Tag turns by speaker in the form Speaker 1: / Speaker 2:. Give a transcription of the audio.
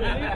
Speaker 1: Yeah.